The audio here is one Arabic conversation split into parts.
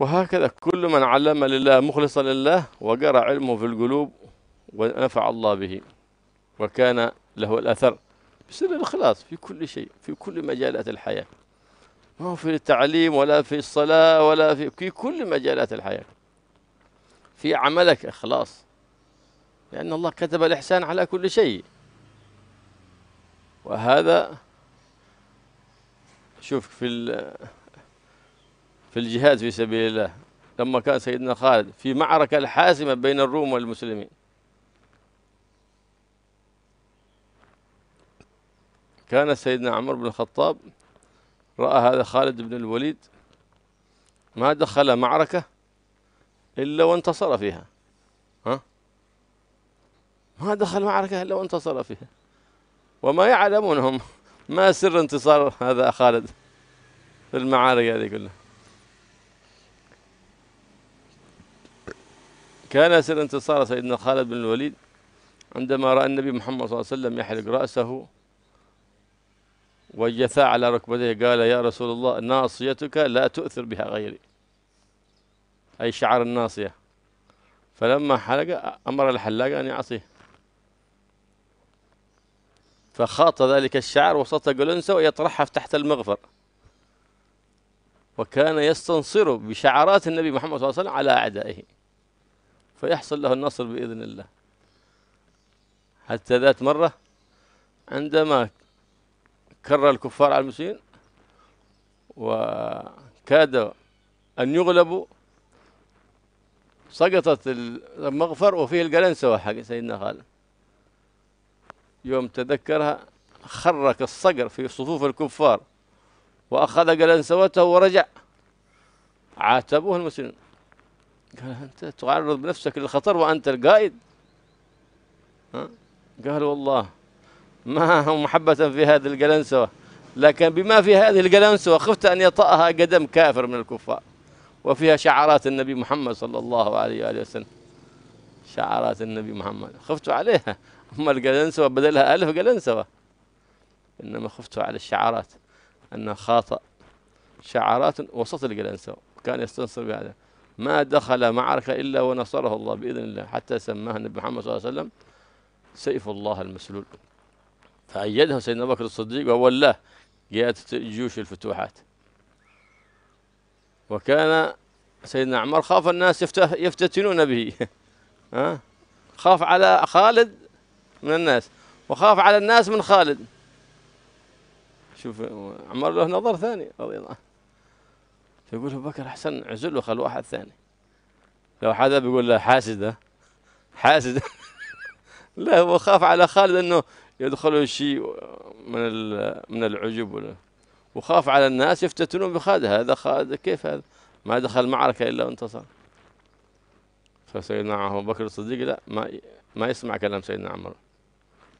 وهكذا كل من علم لله مخلصا لله وقرأ علمه في القلوب ونفع الله به وكان له الأثر بسر الإخلاص في كل شيء في كل مجالات الحياة. ما هو في التعليم ولا في الصلاة ولا في في كل مجالات الحياة. في عملك إخلاص. لأن الله كتب الإحسان على كل شيء. وهذا شوف في في الجهاد في سبيل الله. لما كان سيدنا خالد في معركة الحاسمة بين الروم والمسلمين. كان سيدنا عمر بن الخطاب رأى هذا خالد بن الوليد ما دخل معركة إلا وانتصر فيها. ها؟ ما دخل معركة إلا وانتصر فيها. وما يعلمونهم ما سر انتصار هذا خالد في المعارك هذه كلها. كان سر انتصار سيدنا خالد بن الوليد عندما رأى النبي محمد صلى الله عليه وسلم يحلق رأسه وجثى على ركبتيه قال يا رسول الله ناصيتك لا تؤثر بها غيري. أي شعر الناصية. فلما حلق أمر الحلاق أن يعصيه. فخاط ذلك الشعر وسط جلنسه ويطرحها تحت المغفر. وكان يستنصر بشعرات النبي محمد صلى الله عليه وسلم على أعدائه. فيحصل له النصر بإذن الله. حتى ذات مرة عندما كر الكفار على المسلمين وكادوا أن يغلبوا. سقطت المغفر وفيه القلنسوة حق سيدنا خالد يوم تذكرها خرك الصقر في صفوف الكفار وأخذ قلنسوته ورجع. عاتبوه المسلمين. قال أنت تعرض بنفسك للخطر وأنت القائد؟ ها؟ قال والله ما هو محبة في هذه القلنسوة لكن بما في هذه القلنسوة خفت أن يطأها قدم كافر من الكفار. وفيها شعارات النبي محمد صلى الله عليه وآله وسلم. شعارات النبي محمد. خفت عليها. أما القلنسوة بدلها ألف قلنسوة إنما خفت على الشعارات. أن خاطأ شعارات وسط القلنسوة كان يستنصر بهذا. ما دخل معركة إلا ونصره الله بإذن الله. حتى سماه النبي محمد صلى الله عليه وسلم سيف الله المسلول. فأيده سيدنا بكر الصديق وولاه قيادة جيوش الفتوحات. وكان سيدنا عمر خاف الناس يفتتنون به. ها؟ خاف على خالد من الناس وخاف على الناس من خالد. شوف عمر له نظر ثاني رضي الله فيقول أبو بكر أحسن عزله خل واحد ثاني. لو حدا بيقول له حاسد حاسد. لا هو خاف على خالد إنه يدخله شيء من من العجب وخاف على الناس يفتتنون بخالد هذا خالد كيف هذا؟ ما دخل معركة إلا وانتصر. فسيدنا أبو بكر الصديق لا ما ما يسمع كلام سيدنا عمر.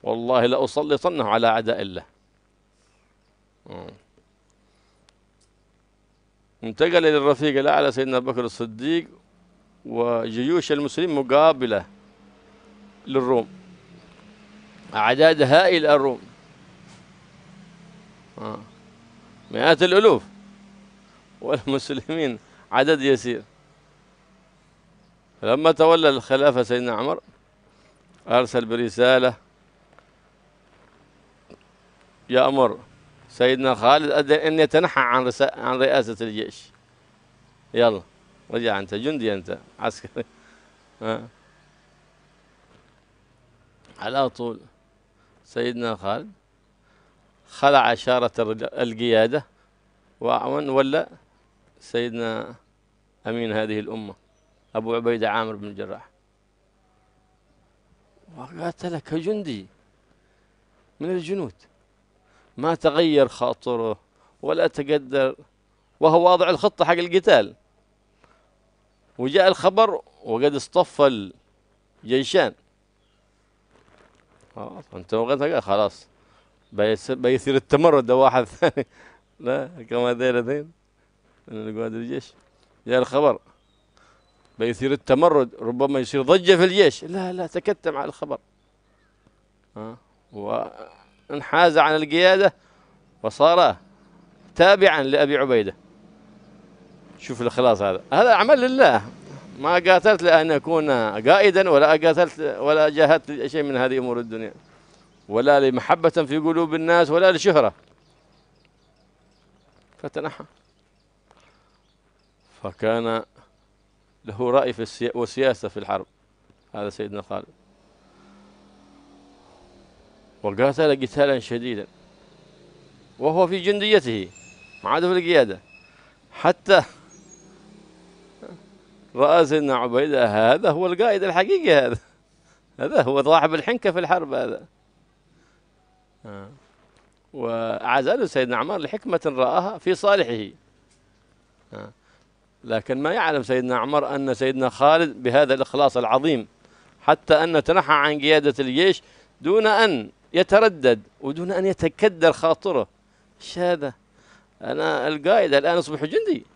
والله لأسلطنه على أعداء الله. انتقل للرفيق الأعلى سيدنا أبو بكر الصديق وجيوش المسلمين مقابلة للروم. أعداد هائل الروم. آه. مئات الألوف. والمسلمين عدد يسير. لما تولى الخلافة سيدنا عمر أرسل برسالة يأمر سيدنا خالد أن يتنحى عن عن رئاسة الجيش. يلا رجع أنت جندي أنت عسكري. على طول. سيدنا خالد خلع إشارة القيادة ومن ولا سيدنا أمين هذه الأمة أبو عبيدة عامر بن الجراح. وقاتل كجندي من الجنود ما تغير خاطره ولا تقدر وهو واضع الخطة حق القتال. وجاء الخبر وقد اصطف الجيشان. خلاص انت وقتها خلاص. بيصير التمرد ده واحد ثاني. لا كما ذين من قواد الجيش. جاء الخبر. بيثير التمرد ربما يصير ضجة في الجيش. لا لا تكتم على الخبر. ها وانحاز عن القيادة وصار تابعا لأبي عبيدة. شوف الإخلاص هذا. هذا عمل لله. ما قاتلت لأن أكون قائدا ولا قاتلت ولا جاهدت شيء من هذه أمور الدنيا. ولا لمحبة في قلوب الناس ولا لشهرة. فتنحى. فكان له رأي في السياسة في الحرب. هذا سيدنا خالد. وقاتل قتالا شديدا. وهو في جنديته. ما في القيادة. حتى رأى سيدنا عبيدة هذا هو القائد الحقيقي هذا. هذا هو صاحب الحنكة في الحرب هذا. آه. وأعزله سيدنا عمار لحكمة رآها في صالحه. آه. لكن ما يعلم سيدنا عمر أن سيدنا خالد بهذا الإخلاص العظيم حتى أن تنحى عن قيادة الجيش دون أن يتردد ودون أن يتكدر خاطره. إيش هذا؟ أنا القائد الآن أصبح جندي.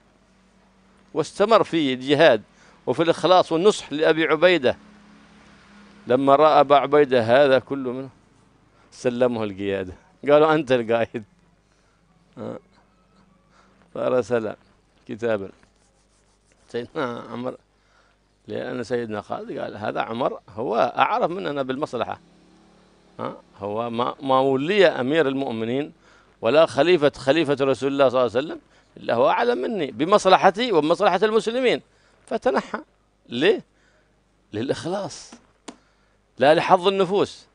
واستمر في الجهاد وفي الإخلاص والنصح لأبي عبيدة. لما رأى أبا عبيدة هذا كله منه سلمه القيادة. قالوا أنت القائد. فرسل كتابا. سيدنا عمر لأن سيدنا خالد قال هذا عمر هو أعرف مننا بالمصلحة. هو ما ولي أمير المؤمنين ولا خليفة خليفة رسول الله صلى الله عليه وسلم إلا هو أعلم مني بمصلحتي ومصلحة المسلمين. فتنحى. ليه؟ للإخلاص. لا لحظ النفوس.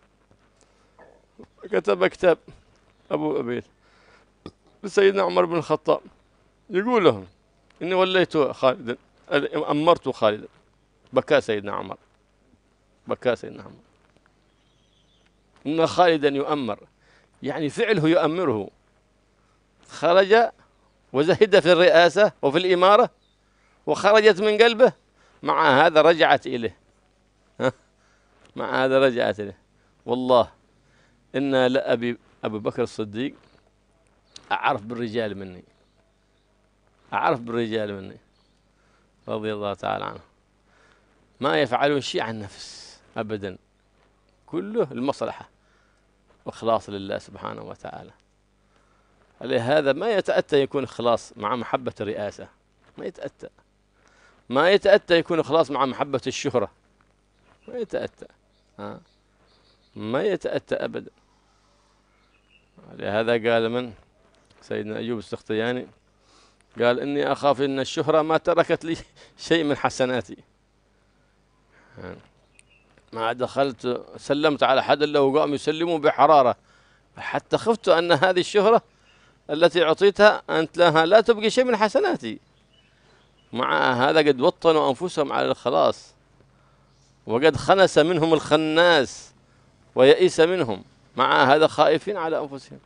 كتب كتاب أبو أبيل. لسيدنا عمر بن الخطاب يقول لهم إني وليت خالدا أمرت خالدا. بكى سيدنا عمر. بكى سيدنا عمر. إن خالدا يؤمر يعني فعله يؤمره. خرج وزهد في الرئاسة وفي الإمارة وخرجت من قلبه. مع هذا رجعت إليه. مع هذا رجعت إليه. والله إن لأبي أبو بكر الصديق أعرف بالرجال مني. أعرف بالرجال مني. رضي الله تعالى عنه. ما يفعلون شيء عن نفس أبدا. كله المصلحة. وإخلاص لله سبحانه وتعالى. لهذا ما يتأتى يكون إخلاص مع محبة الرئاسة. ما يتأتى. ما يتأتى يكون إخلاص مع محبة الشهرة. ما يتأتى. ها؟ ما يتأتى أبدا. لهذا قال من؟ سيدنا أيوب السختياني. قال إني أخاف إن الشهرة ما تركت لي شيء من حسناتي. ما دخلت سلمت على حد إلا وقام يسلموا بحرارة. حتى خفت أن هذه الشهرة التي أعطيتها أنت لها لا تبقي شيء من حسناتي. مع هذا قد وطنوا أنفسهم على الخلاص وقد خنس منهم الخناس ويئس منهم مع هذا خائفين على أنفسهم.